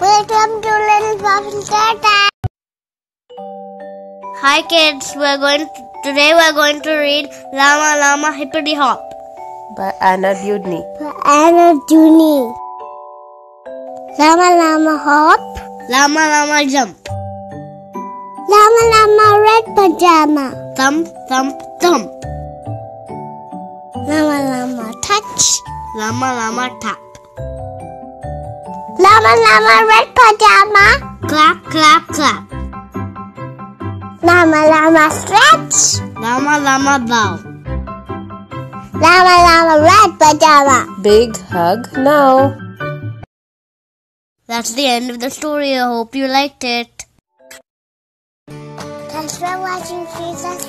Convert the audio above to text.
Welcome to Little Poppins Tata. Hi kids, we're going to, today we're going to read Llama Llama Hippity Hop by Anna Dewdney. by Anna Dewdney. Llama Llama Hop, Llama Llama Jump, Llama Llama Red Pajama, Thump Thump Thump, Llama Llama Touch, Llama Llama Tap. Llama Llama Red Pajama. Clap, clap, clap. Llama Llama Stretch. Llama Llama Bow. Llama Llama Red Pajama. Big hug now. That's the end of the story. I hope you liked it. Thanks for watching. Please subscribe.